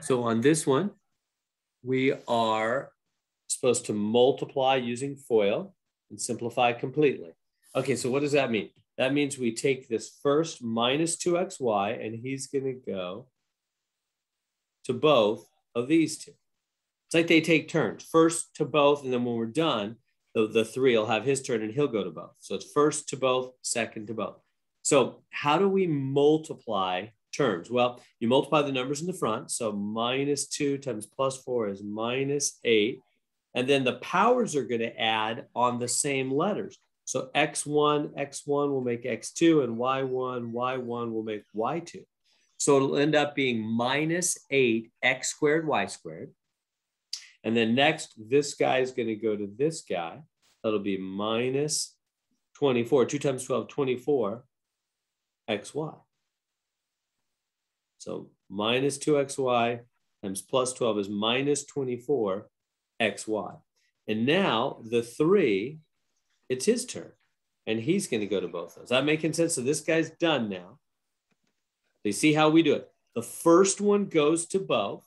So on this one, we are supposed to multiply using FOIL and simplify completely. Okay, so what does that mean? That means we take this first minus 2xy and he's going to go to both of these two. It's like they take turns, first to both, and then when we're done, the, the three will have his turn and he'll go to both. So it's first to both, second to both. So how do we multiply terms? Well, you multiply the numbers in the front. So minus two times plus four is minus eight. And then the powers are going to add on the same letters. So x1, x1 will make x2, and y1, y1 will make y2. So it'll end up being minus 8 x squared y squared. And then next, this guy is going to go to this guy. That'll be minus 24. 2 times 12, 24 xy. So minus 2xy times plus 12 is minus 24 xy. And now the 3, it's his turn. And he's going to go to both those. Is that making sense? So this guy's done now. You see how we do it. The first one goes to both,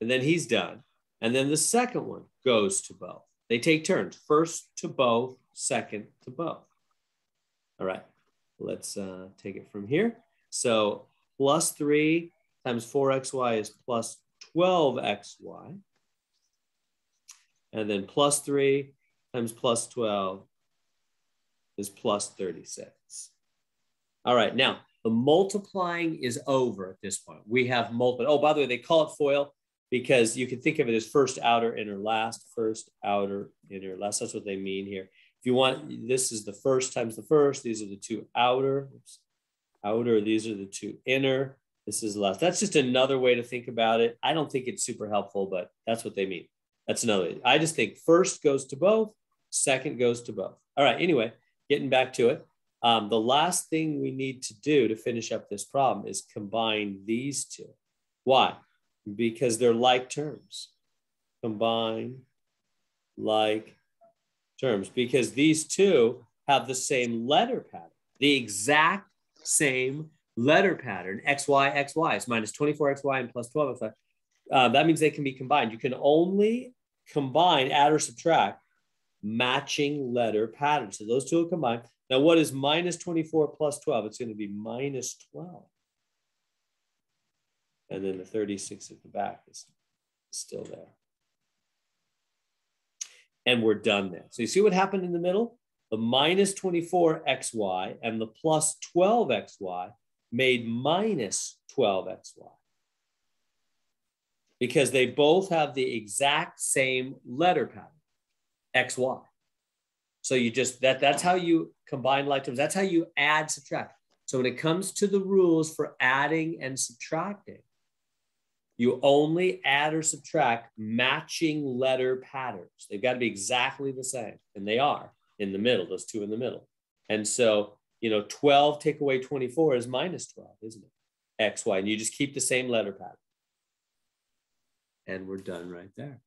and then he's done. And then the second one goes to both. They take turns. First to both, second to both. All right. Let's uh, take it from here. So plus 3 times 4xy is plus 12xy. And then plus 3 times plus 12 is plus 36. All right, now the multiplying is over at this point. We have multiple. Oh, by the way, they call it FOIL because you can think of it as first, outer, inner, last, first, outer, inner, last. That's what they mean here. If you want, this is the first times the first. These are the two outer, oops, outer. These are the two inner. This is last. That's just another way to think about it. I don't think it's super helpful, but that's what they mean. That's another. I just think first goes to both, second goes to both. All right. Anyway, getting back to it. Um, the last thing we need to do to finish up this problem is combine these two. Why? Because they're like terms. Combine like terms because these two have the same letter pattern, the exact same letter pattern, xy, xy is minus 24xy and plus 12xy. Uh, that means they can be combined. You can only combine, add or subtract matching letter patterns. So those two will combine. Now, what is minus 24 plus 12? It's going to be minus 12. And then the 36 at the back is still there and we're done there. So you see what happened in the middle? The minus 24xy and the plus 12xy made minus 12xy because they both have the exact same letter pattern, xy. So you just, that that's how you combine like terms. That's how you add, subtract. So when it comes to the rules for adding and subtracting, you only add or subtract matching letter patterns. They've got to be exactly the same, and they are in the middle, those two in the middle. And so, you know, 12 take away 24 is minus 12, isn't it? X, Y, and you just keep the same letter pattern. And we're done right there.